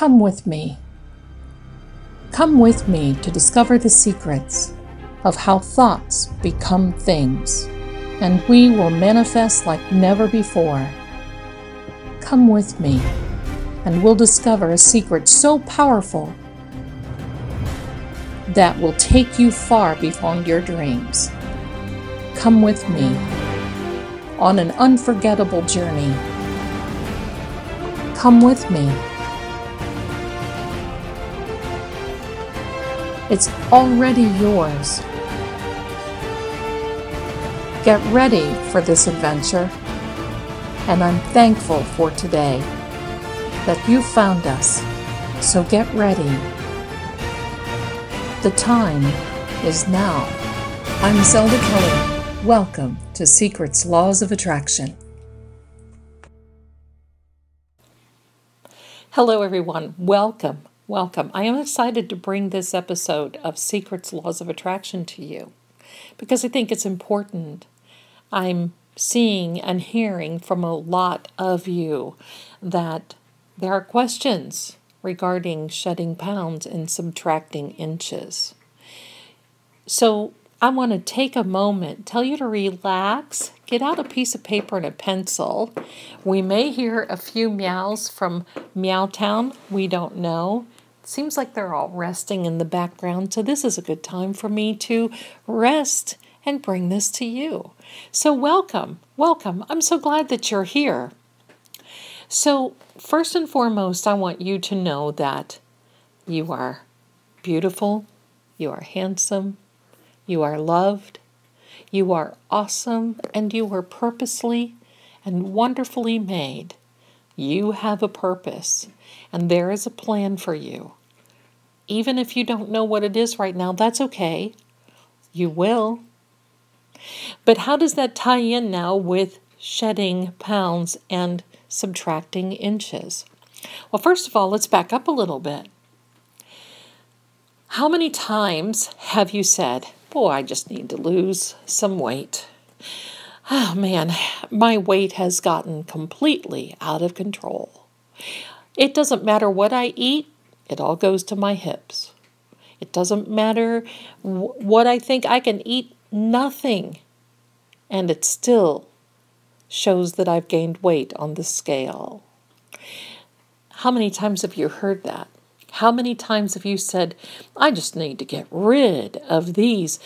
Come with me. Come with me to discover the secrets of how thoughts become things, and we will manifest like never before. Come with me, and we'll discover a secret so powerful that will take you far beyond your dreams. Come with me on an unforgettable journey. Come with me. It's already yours. Get ready for this adventure, and I'm thankful for today that you found us. So get ready. The time is now. I'm Zelda Kelly. Welcome to Secrets Laws of Attraction. Hello, everyone. Welcome. Welcome. I am excited to bring this episode of Secrets Laws of Attraction to you because I think it's important. I'm seeing and hearing from a lot of you that there are questions regarding shedding pounds and subtracting inches. So I want to take a moment, tell you to relax, get out a piece of paper and a pencil. We may hear a few meows from Meowtown. We don't know. Seems like they're all resting in the background, so this is a good time for me to rest and bring this to you. So, welcome, welcome. I'm so glad that you're here. So, first and foremost, I want you to know that you are beautiful, you are handsome, you are loved, you are awesome, and you are purposely and wonderfully made. You have a purpose, and there is a plan for you. Even if you don't know what it is right now, that's okay. You will. But how does that tie in now with shedding pounds and subtracting inches? Well, first of all, let's back up a little bit. How many times have you said, Boy, I just need to lose some weight? Oh man, my weight has gotten completely out of control. It doesn't matter what I eat, it all goes to my hips. It doesn't matter what I think I can eat, nothing. And it still shows that I've gained weight on the scale. How many times have you heard that? How many times have you said, I just need to get rid of these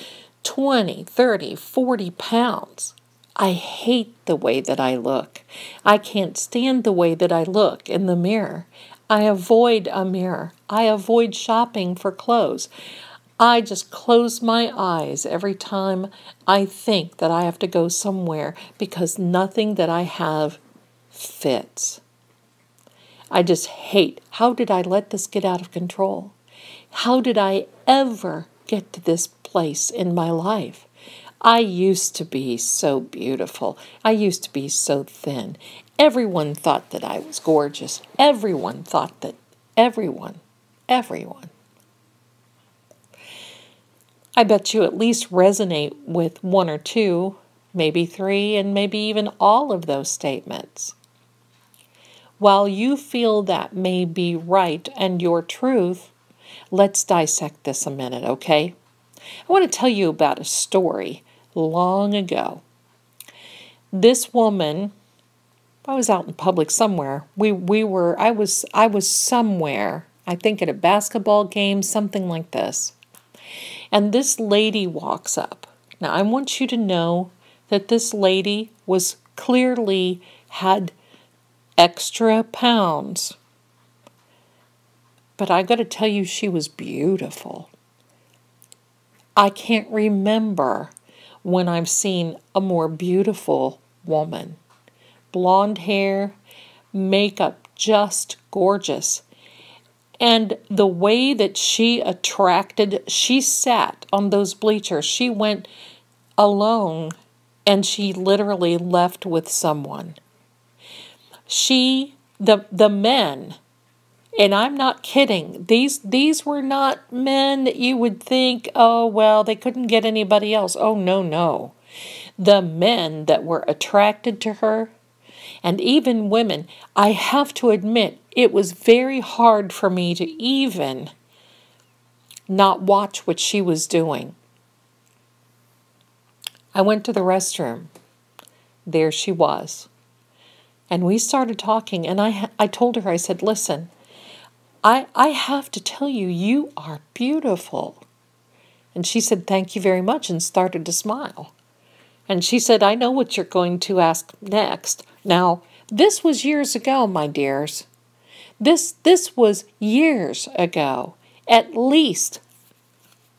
20, 30, 40 pounds? I hate the way that I look. I can't stand the way that I look in the mirror. I avoid a mirror. I avoid shopping for clothes. I just close my eyes every time I think that I have to go somewhere because nothing that I have fits. I just hate how did I let this get out of control? How did I ever get to this place in my life? I used to be so beautiful. I used to be so thin. Everyone thought that I was gorgeous. Everyone thought that. Everyone. Everyone. I bet you at least resonate with one or two, maybe three, and maybe even all of those statements. While you feel that may be right and your truth, let's dissect this a minute, okay? I want to tell you about a story long ago. This woman, I was out in public somewhere. We we were I was I was somewhere, I think at a basketball game, something like this. And this lady walks up. Now, I want you to know that this lady was clearly had extra pounds. But I got to tell you, she was beautiful. I can't remember when I've seen a more beautiful woman. Blonde hair, makeup just gorgeous. And the way that she attracted, she sat on those bleachers. She went alone and she literally left with someone. She, the, the men, and I'm not kidding. These these were not men that you would think, oh well, they couldn't get anybody else. Oh no, no. The men that were attracted to her, And even women, I have to admit, it was very hard for me to even not watch what she was doing. I went to the restroom. There she was. And we started talking, and I, I told her, I said, Listen, I, I have to tell you, you are beautiful. And she said, Thank you very much, and started to smile. And she said, I know what you're going to ask next. Now, this was years ago, my dears. This this was years ago. At least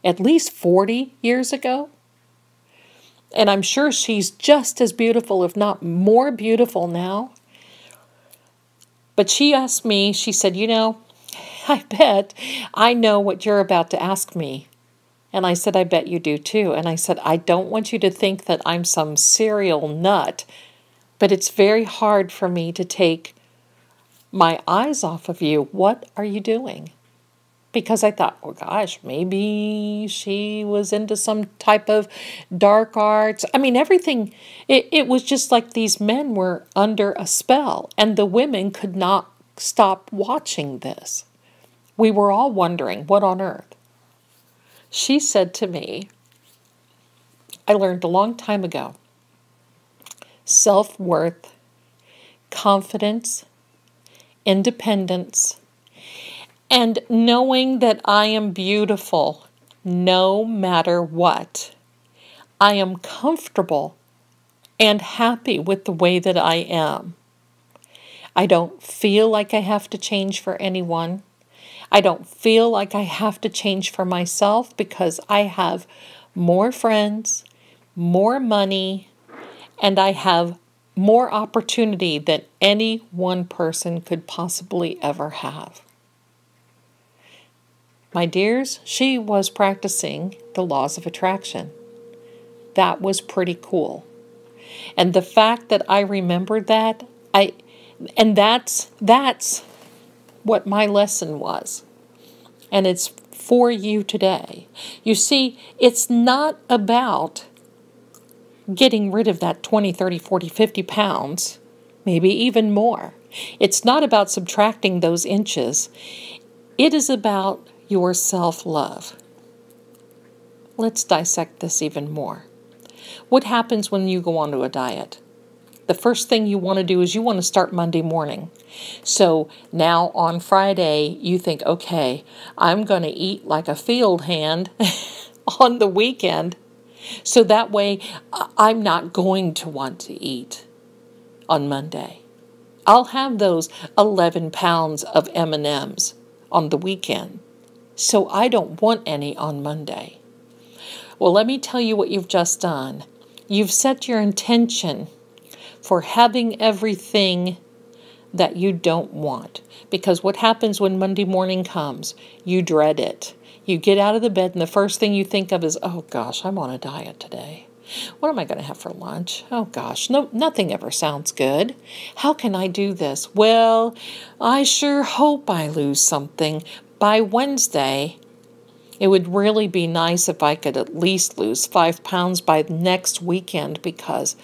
at least 40 years ago. And I'm sure she's just as beautiful, if not more beautiful now. But she asked me, she said, You know, I bet I know what you're about to ask me. And I said, I bet you do too. And I said, I don't want you to think that I'm some serial nut, but it's very hard for me to take my eyes off of you. What are you doing? Because I thought, oh gosh, maybe she was into some type of dark arts. I mean, everything, it, it was just like these men were under a spell, and the women could not stop watching this. We were all wondering, what on earth? She said to me, I learned a long time ago self worth, confidence, independence, and knowing that I am beautiful no matter what. I am comfortable and happy with the way that I am. I don't feel like I have to change for anyone. I don't feel like I have to change for myself because I have more friends, more money, and I have more opportunity than any one person could possibly ever have. My dears, she was practicing the laws of attraction. That was pretty cool. And the fact that I remembered that, I and that's that's what my lesson was. And it's for you today. You see, it's not about getting rid of that 20, 30, 40, 50 pounds, maybe even more. It's not about subtracting those inches. It is about your self love. Let's dissect this even more. What happens when you go onto a diet? The first thing you want to do is you want to start Monday morning. So now on Friday, you think, okay, I'm going to eat like a field hand on the weekend. So that way, I'm not going to want to eat on Monday. I'll have those 11 pounds of M&Ms on the weekend. So I don't want any on Monday. Well, let me tell you what you've just done. You've set your intention for having everything that you don't want. Because what happens when Monday morning comes? You dread it. You get out of the bed, and the first thing you think of is, oh gosh, I'm on a diet today. What am I going to have for lunch? Oh gosh, no, nothing ever sounds good. How can I do this? Well, I sure hope I lose something by Wednesday. It would really be nice if I could at least lose five pounds by next weekend because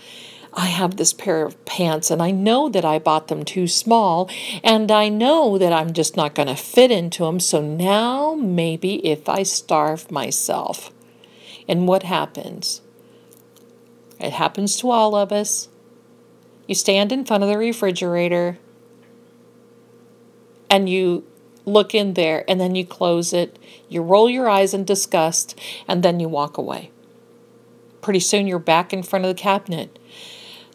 I have this pair of pants and I know that I bought them too small and I know that I'm just not going to fit into them. So now maybe if I starve myself. And what happens? It happens to all of us. You stand in front of the refrigerator and you look in there and then you close it. You roll your eyes in disgust and then you walk away. Pretty soon you're back in front of the cabinet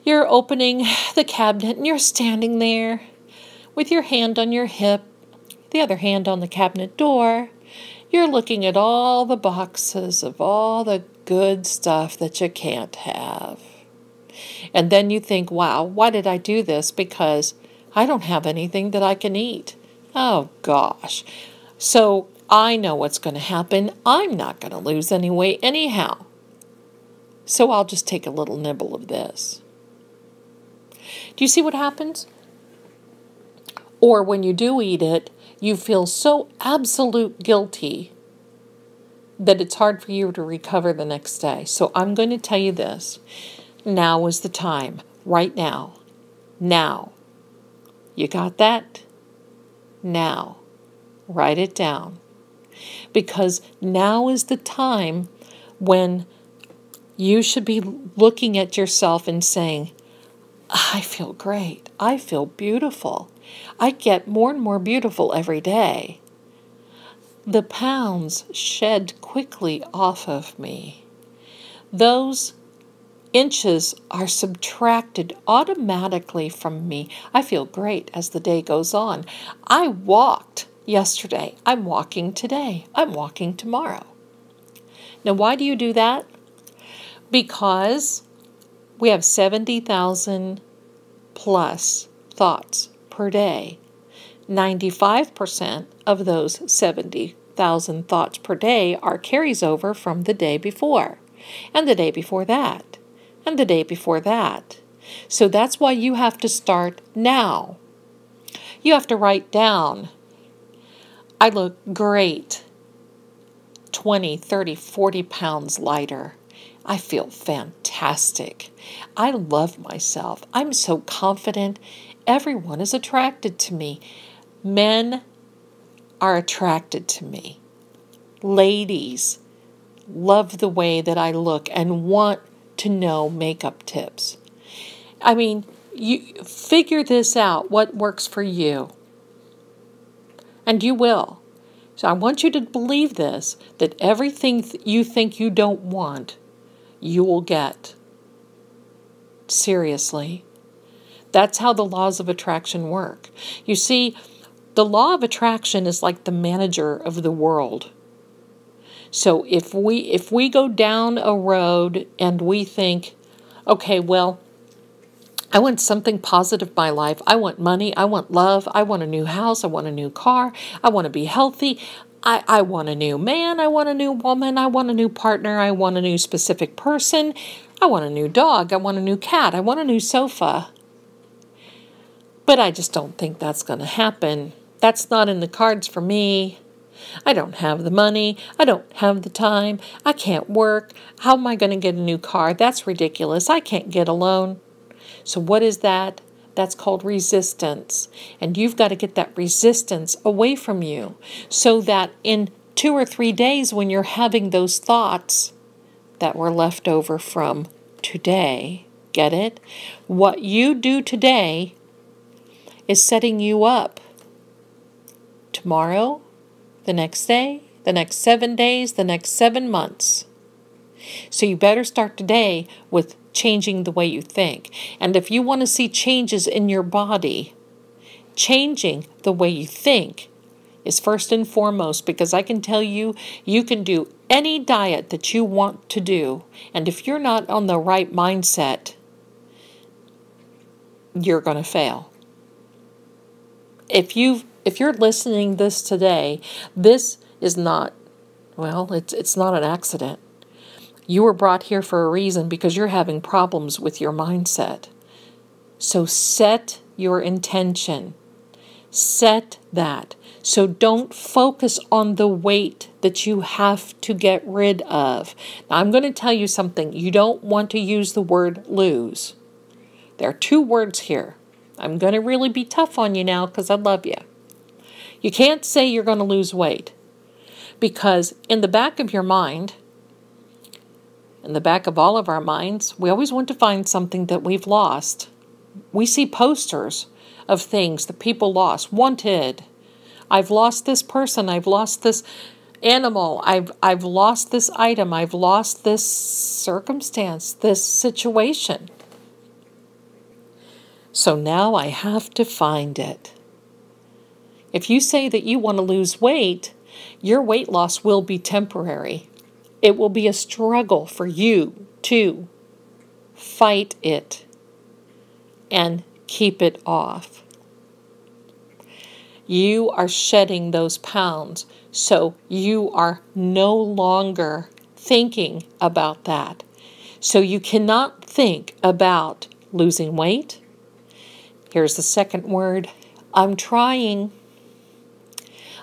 you're opening the cabinet and you're standing there with your hand on your hip, the other hand on the cabinet door. You're looking at all the boxes of all the good stuff that you can't have. And then you think, wow, why did I do this? Because I don't have anything that I can eat. Oh gosh. So I know what's going to happen. I'm not going to lose any weight anyhow. So I'll just take a little nibble of this. Do you see what happens? Or when you do eat it, you feel so absolute guilty that it's hard for you to recover the next day. So I'm going to tell you this. Now is the time, right now. Now. You got that? Now. Write it down. Because now is the time when you should be looking at yourself and saying, I feel great. I feel beautiful. I get more and more beautiful every day. The pounds shed quickly off of me. Those inches are subtracted automatically from me. I feel great as the day goes on. I walked yesterday. I'm walking today. I'm walking tomorrow. Now, why do you do that? Because we have 70,000 plus thoughts per day. 95% of those 70,000 thoughts per day are carries over from the day before, and the day before that, and the day before that. So that's why you have to start now. You have to write down I look great 20, 30, 40 pounds lighter. I feel fantastic. I love myself. I'm so confident. Everyone is attracted to me. Men are attracted to me. Ladies love the way that I look and want to know makeup tips. I mean, you figure this out what works for you. And you will. So I want you to believe this that everything you think you don't want you will get. Seriously. That's how the laws of attraction work. You see, the law of attraction is like the manager of the world. So if we if we go down a road and we think, okay, well, I want something positive in my life. I want money. I want love. I want a new house. I want a new car. I want to be healthy. I, I want a new man, I want a new woman, I want a new partner, I want a new specific person, I want a new dog, I want a new cat, I want a new sofa. But I just don't think that's going to happen. That's not in the cards for me. I don't have the money. I don't have the time. I can't work. How am I going to get a new car? That's ridiculous. I can't get a loan. So, what is that? That's called resistance. And you've got to get that resistance away from you so that in two or three days, when you're having those thoughts that were left over from today, get it? What you do today is setting you up tomorrow, the next day, the next seven days, the next seven months. So you better start today with changing the way you think. And if you want to see changes in your body, changing the way you think is first and foremost because I can tell you, you can do any diet that you want to do. And if you're not on the right mindset, you're going to fail. If you if you're listening this today, this is not well, it's it's not an accident. You were brought here for a reason because you're having problems with your mindset. So set your intention. Set that. So don't focus on the weight that you have to get rid of. Now, I'm going to tell you something. You don't want to use the word lose. There are two words here. I'm going to really be tough on you now because I love you. You can't say you're going to lose weight because in the back of your mind, in the back of all of our minds, we always want to find something that we've lost. We see posters of things that people lost, wanted. I've lost this person, I've lost this animal, I've I've lost this item, I've lost this circumstance, this situation. So now I have to find it. If you say that you want to lose weight, your weight loss will be temporary. It will be a struggle for you to fight it and keep it off. You are shedding those pounds, so you are no longer thinking about that. So you cannot think about losing weight. Here's the second word I'm trying.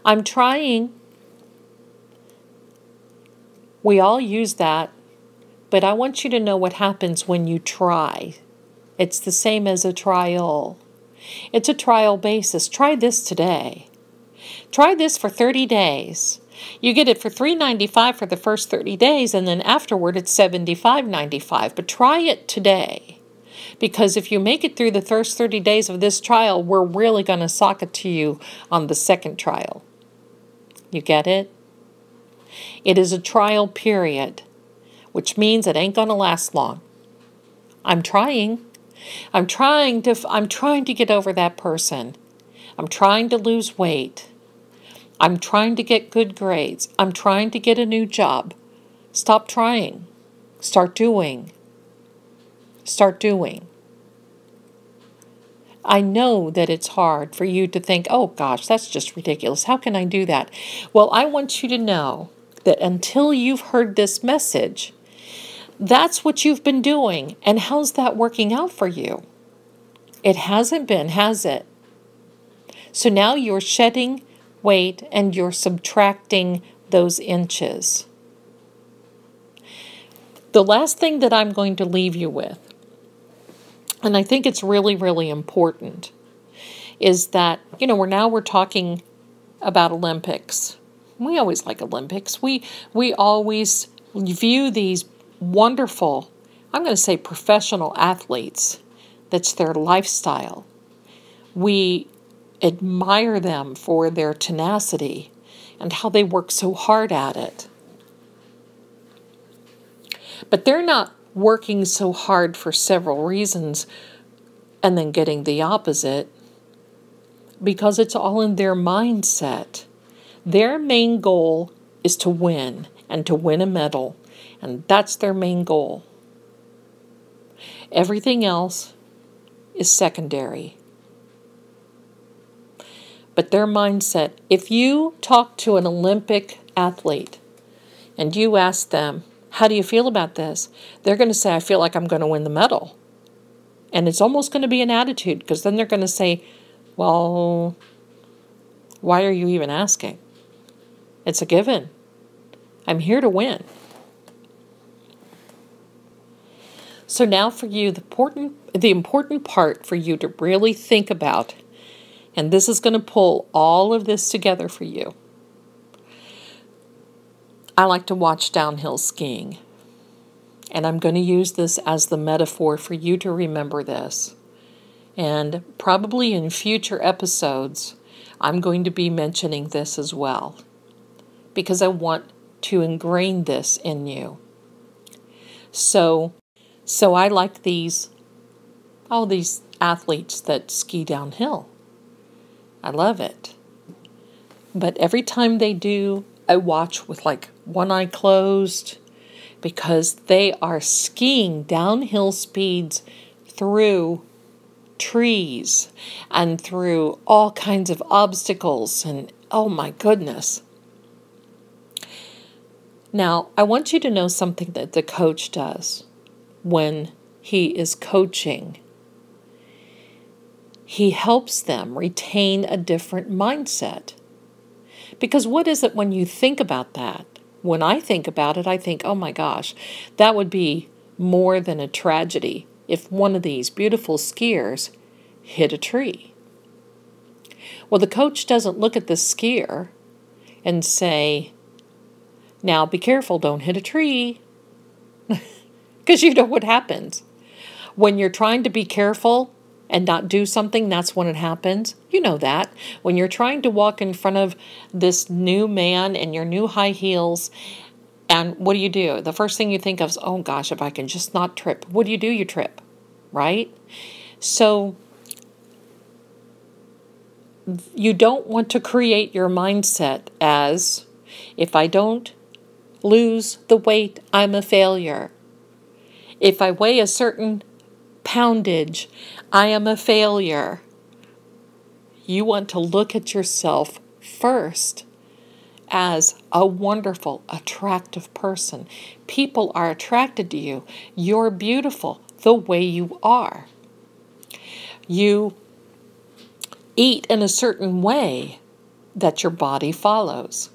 I'm trying. We all use that, but I want you to know what happens when you try. It's the same as a trial. It's a trial basis. Try this today. Try this for 30 days. You get it for $3.95 for the first 30 days, and then afterward it's $75.95. But try it today. Because if you make it through the first 30 days of this trial, we're really going to sock it to you on the second trial. You get it? It is a trial period, which means it ain't going to last long. I'm trying. I'm trying to I'm trying to get over that person. I'm trying to lose weight. I'm trying to get good grades. I'm trying to get a new job. Stop trying. Start doing. Start doing. I know that it's hard for you to think, oh gosh, that's just ridiculous. How can I do that? Well, I want you to know that until you've heard this message, that's what you've been doing. And how's that working out for you? It hasn't been, has it? So now you're shedding weight and you're subtracting those inches. The last thing that I'm going to leave you with, and I think it's really, really important, is that, you know, we're now we're talking about Olympics. We always like Olympics. We we always view these wonderful, I'm going to say professional athletes. That's their lifestyle. We admire them for their tenacity and how they work so hard at it. But they're not working so hard for several reasons and then getting the opposite because it's all in their mindset. Their main goal is to win and to win a medal, and that's their main goal. Everything else is secondary. But their mindset, if you talk to an Olympic athlete and you ask them, How do you feel about this? They're going to say, I feel like I'm going to win the medal. And it's almost going to be an attitude because then they're going to say, Well, why are you even asking? It's a given. I'm here to win. So now for you the important the important part for you to really think about and this is going to pull all of this together for you. I like to watch downhill skiing. And I'm going to use this as the metaphor for you to remember this. And probably in future episodes, I'm going to be mentioning this as well because I want to ingrain this in you. So, so I like these, all these athletes that ski downhill. I love it. But every time they do, I watch with like one eye closed because they are skiing downhill speeds through trees and through all kinds of obstacles and oh my goodness. Now, I want you to know something that the coach does when he is coaching he helps them retain a different mindset. Because what is it when you think about that? When I think about it, I think, oh my gosh, that would be more than a tragedy if one of these beautiful skiers hit a tree. Well, the coach doesn't look at the skier and say, now be careful, don't hit a tree. Because you know what happens. When you're trying to be careful and not do something, that's when it happens. You know that. When you're trying to walk in front of this new man in your new high heels, and what do you do? The first thing you think of is, oh gosh, if I can just not trip. What do you do? You trip, right? So you don't want to create your mindset as if I don't lose the weight, I'm a failure. If I weigh a certain poundage. I am a failure. You want to look at yourself first as a wonderful, attractive person. People are attracted to you. You're beautiful the way you are. You eat in a certain way that your body follows.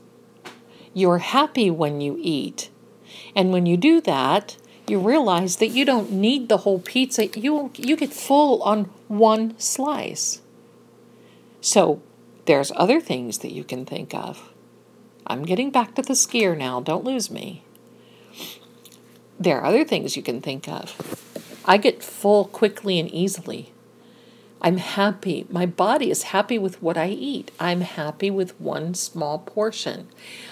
You're happy when you eat. And when you do that, you realize that you don't need the whole pizza. You you get full on one slice. So there's other things that you can think of. I'm getting back to the skier now. Don't lose me. There are other things you can think of. I get full quickly and easily. I'm happy. My body is happy with what I eat. I'm happy with one small portion.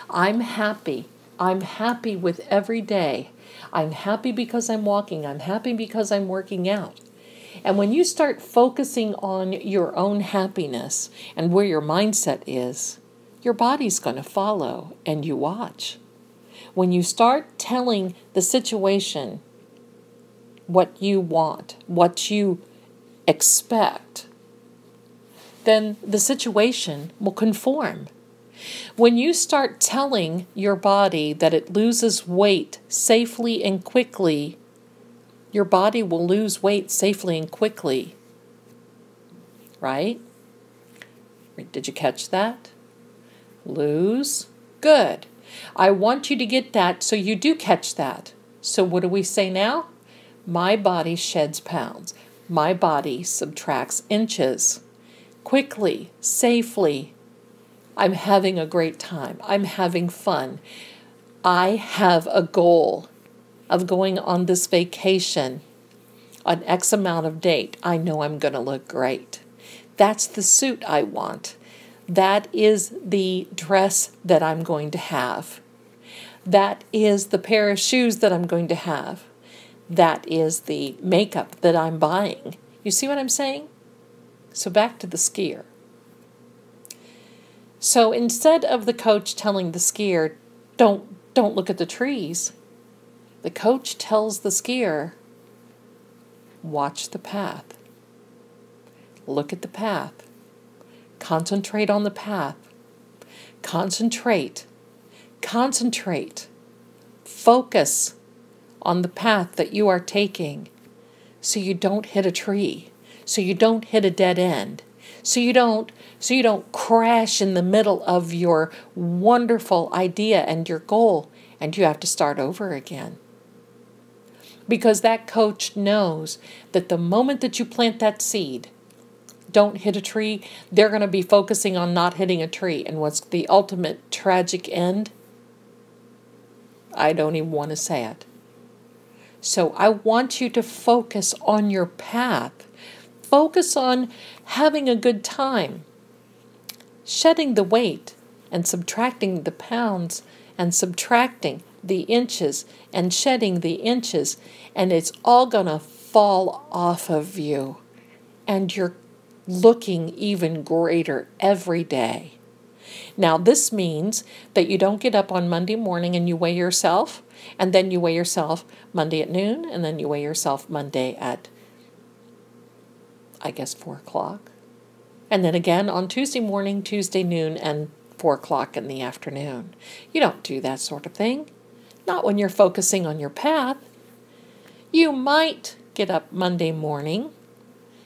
I'm happy. I'm happy with every day. I'm happy because I'm walking. I'm happy because I'm working out. And when you start focusing on your own happiness and where your mindset is, your body's going to follow and you watch. When you start telling the situation what you want, what you expect, then the situation will conform. When you start telling your body that it loses weight safely and quickly, your body will lose weight safely and quickly. Right? Did you catch that? Lose. Good. I want you to get that so you do catch that. So, what do we say now? My body sheds pounds. My body subtracts inches. Quickly, safely. I'm having a great time. I'm having fun. I have a goal of going on this vacation on X amount of date. I know I'm going to look great. That's the suit I want. That is the dress that I'm going to have. That is the pair of shoes that I'm going to have that is the makeup that I'm buying. You see what I'm saying? So back to the skier. So instead of the coach telling the skier, don't don't look at the trees, the coach tells the skier, watch the path. Look at the path. Concentrate on the path. Concentrate. Concentrate. Focus on the path that you are taking so you don't hit a tree, so you don't hit a dead end, so you don't so you don't crash in the middle of your wonderful idea and your goal and you have to start over again. Because that coach knows that the moment that you plant that seed, don't hit a tree, they're going to be focusing on not hitting a tree. And what's the ultimate tragic end? I don't even want to say it. So I want you to focus on your path. Focus on having a good time, shedding the weight and subtracting the pounds and subtracting the inches and shedding the inches, and it's all going to fall off of you. And you're looking even greater every day. Now, this means that you don't get up on Monday morning and you weigh yourself and then you weigh yourself Monday at noon, and then you weigh yourself Monday at, I guess, 4 o'clock. And then again on Tuesday morning, Tuesday noon, and 4 o'clock in the afternoon. You don't do that sort of thing. Not when you're focusing on your path. You might get up Monday morning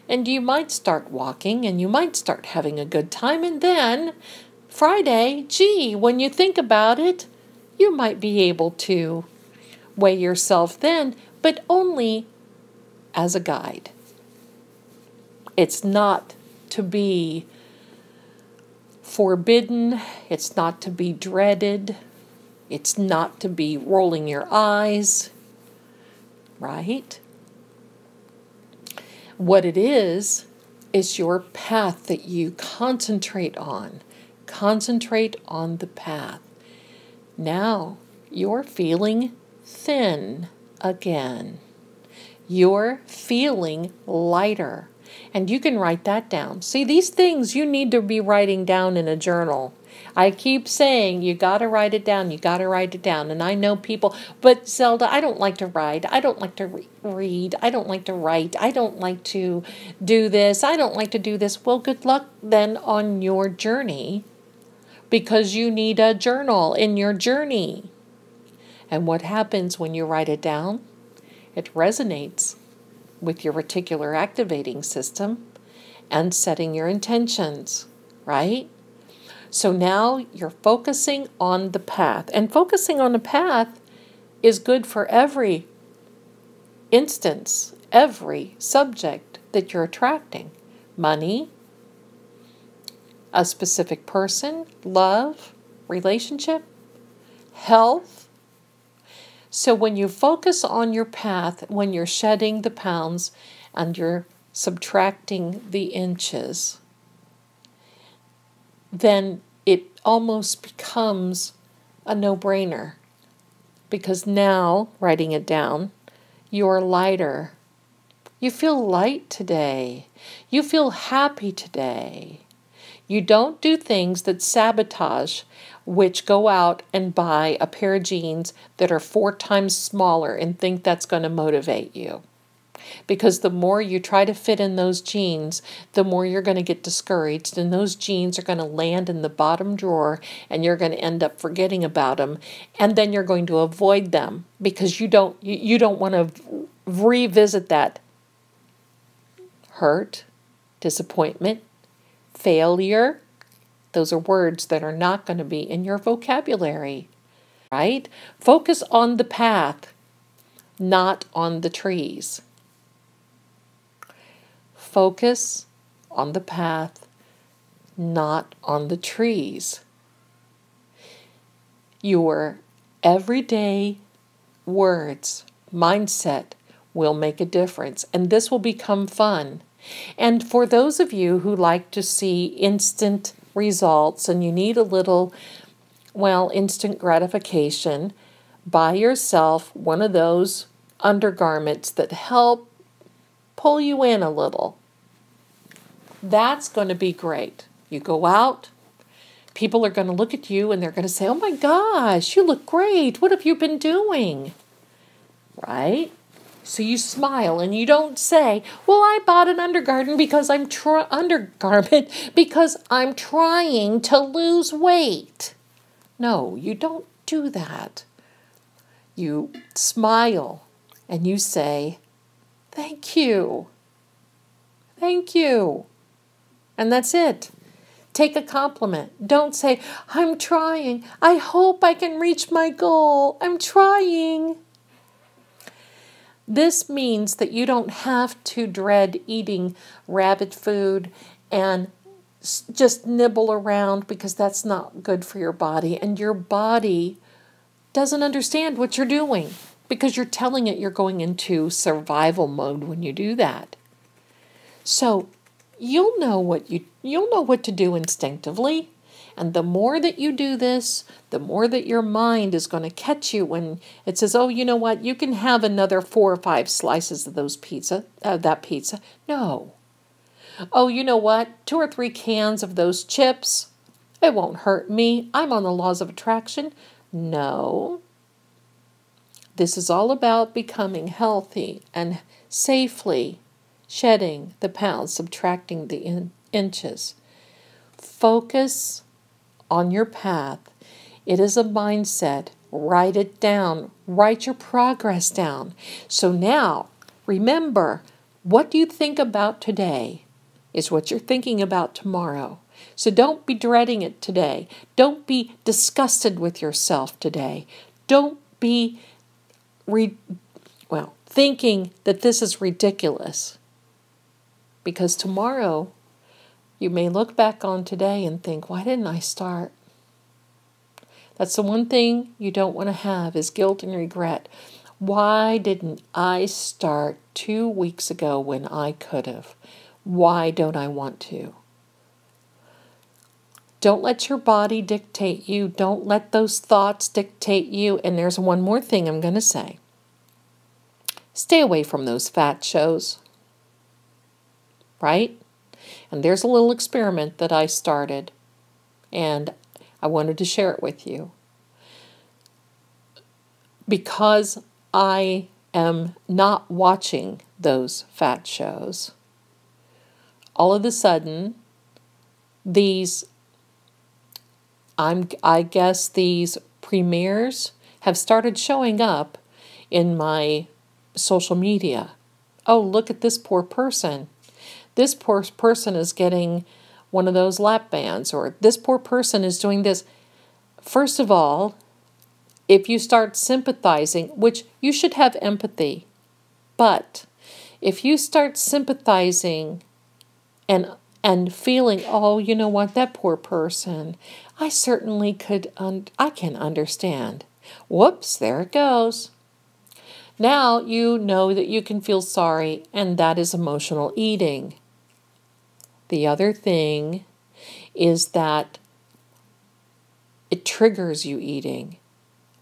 and you might start walking and you might start having a good time. And then Friday, gee, when you think about it, you might be able to weigh yourself then, but only as a guide. It's not to be forbidden, it's not to be dreaded, it's not to be rolling your eyes, right? What it is, is your path that you concentrate on. Concentrate on the path. Now you're feeling thin again. You're feeling lighter. And you can write that down. See, these things you need to be writing down in a journal. I keep saying you got to write it down. You got to write it down. And I know people, but Zelda, I don't like to write. I don't like to re- read. I don't like to write. I don't like to do this. I don't like to do this. Well, good luck then on your journey because you need a journal in your journey. And what happens when you write it down? It resonates with your reticular activating system and setting your intentions, right? So now you're focusing on the path. And focusing on the path is good for every instance, every subject that you're attracting money, a specific person, love, relationship, health. So when you focus on your path, when you're shedding the pounds and you're subtracting the inches, then it almost becomes a no brainer. Because now, writing it down, you're lighter. You feel light today. You feel happy today. You don't do things that sabotage, which go out and buy a pair of jeans that are four times smaller and think that's going to motivate you. Because the more you try to fit in those jeans, the more you're going to get discouraged, and those jeans are going to land in the bottom drawer, and you're going to end up forgetting about them, and then you're going to avoid them because you don't you, don't want to revisit that hurt, disappointment, failure. Those are words that are not going to be in your vocabulary, right? Focus on the path, not on the trees. Focus on the path, not on the trees. Your everyday words, mindset will make a difference, and this will become fun. And for those of you who like to see instant results and you need a little, well, instant gratification, buy yourself one of those undergarments that help pull you in a little. That's going to be great. You go out, people are going to look at you and they're going to say, Oh my gosh, you look great. What have you been doing? Right? So you smile and you don't say, "Well, I bought an undergarment because I'm tr- undergarment because I'm trying to lose weight." No, you don't do that. You smile and you say, "Thank you." Thank you. And that's it. Take a compliment. Don't say, I'm trying. I hope I can reach my goal. I'm trying. This means that you don't have to dread eating rabbit food and just nibble around because that's not good for your body. And your body doesn't understand what you're doing because you're telling it you're going into survival mode when you do that. So you'll know what you you'll know what to do instinctively. And the more that you do this, the more that your mind is going to catch you when it says, "Oh, you know what? You can have another four or five slices of those pizza, uh, that pizza." No. Oh, you know what? Two or three cans of those chips. It won't hurt me. I'm on the laws of attraction. No. This is all about becoming healthy and safely shedding the pounds, subtracting the in- inches. Focus on your path. It is a mindset. Write it down. Write your progress down. So now, remember, what you think about today is what you're thinking about tomorrow. So don't be dreading it today. Don't be disgusted with yourself today. Don't be re- well, thinking that this is ridiculous because tomorrow you may look back on today and think, why didn't I start? That's the one thing you don't want to have is guilt and regret. Why didn't I start two weeks ago when I could have? Why don't I want to? Don't let your body dictate you. Don't let those thoughts dictate you. And there's one more thing I'm going to say stay away from those fat shows right? And there's a little experiment that I started, and I wanted to share it with you. Because I am not watching those fat shows, all of a sudden, these, I'm, I guess, these premieres have started showing up in my social media. Oh, look at this poor person this poor person is getting one of those lap bands, or this poor person is doing this. First of all, if you start sympathizing, which you should have empathy, But if you start sympathizing and and feeling, oh, you know what, that poor person, I certainly could, I can understand. Whoops, there it goes. Now you know that you can feel sorry, and that is emotional eating. The other thing is that it triggers you eating.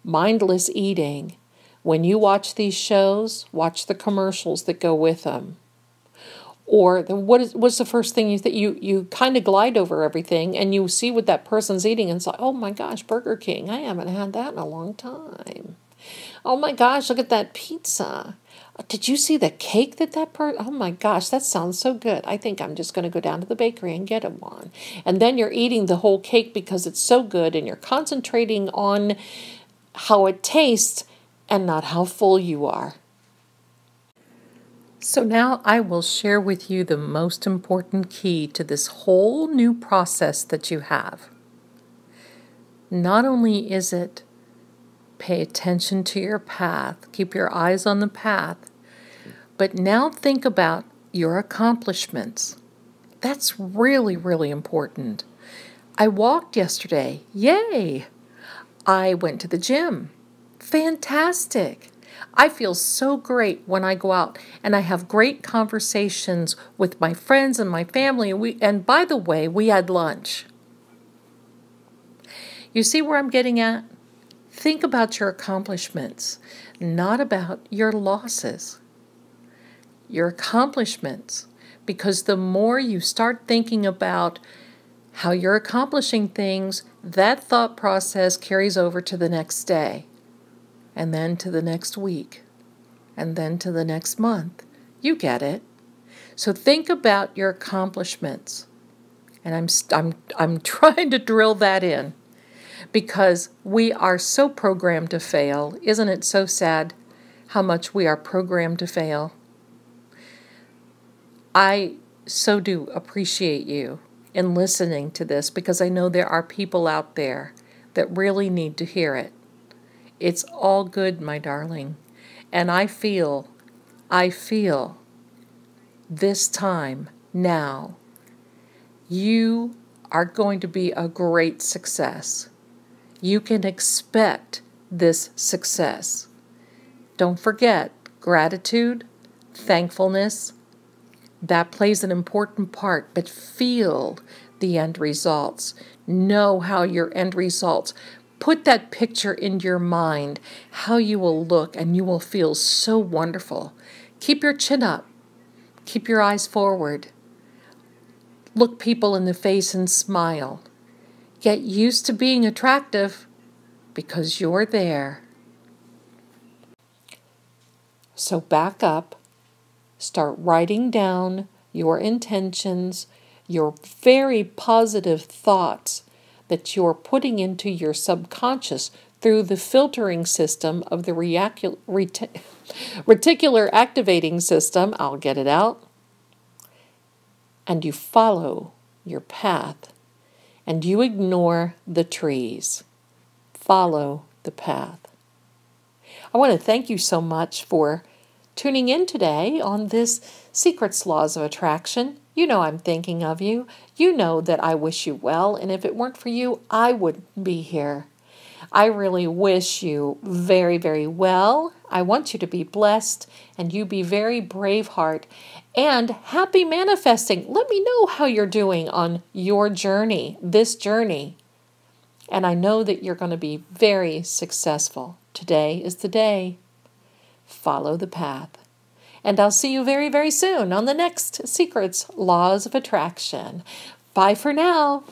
Mindless eating. When you watch these shows, watch the commercials that go with them. Or the, what is what's the first thing you that you you kind of glide over everything and you see what that person's eating and say, "Oh my gosh, Burger King! I haven't had that in a long time." Oh my gosh, look at that pizza. Did you see the cake that that person? Oh my gosh, that sounds so good. I think I'm just going to go down to the bakery and get one. And then you're eating the whole cake because it's so good and you're concentrating on how it tastes and not how full you are. So now I will share with you the most important key to this whole new process that you have. Not only is it Pay attention to your path. Keep your eyes on the path. But now think about your accomplishments. That's really, really important. I walked yesterday. Yay! I went to the gym. Fantastic. I feel so great when I go out and I have great conversations with my friends and my family. And, we, and by the way, we had lunch. You see where I'm getting at? Think about your accomplishments, not about your losses. Your accomplishments, because the more you start thinking about how you're accomplishing things, that thought process carries over to the next day, and then to the next week, and then to the next month. You get it. So think about your accomplishments. And I'm, I'm, I'm trying to drill that in because we are so programmed to fail. Isn't it so sad how much we are programmed to fail? I so do appreciate you in listening to this because I know there are people out there that really need to hear it. It's all good, my darling. And I feel, I feel this time now, you are going to be a great success you can expect this success. Don't forget gratitude, thankfulness, that plays an important part, but feel the end results. Know how your end results. Put that picture in your mind, how you will look, and you will feel so wonderful. Keep your chin up, keep your eyes forward. Look people in the face and smile. Get used to being attractive because you're there. So back up, start writing down your intentions, your very positive thoughts that you're putting into your subconscious through the filtering system of the reticular activating system. I'll get it out. And you follow your path and you ignore the trees. Follow the path. I want to thank you so much for tuning in today on this Secrets Laws of Attraction. You know I'm thinking of you. You know that I wish you well, and if it weren't for you, I wouldn't be here. I really wish you very, very well. I want you to be blessed and you be very brave heart and happy manifesting. Let me know how you're doing on your journey, this journey. And I know that you're going to be very successful. Today is the day. Follow the path. And I'll see you very, very soon on the next Secrets Laws of Attraction. Bye for now.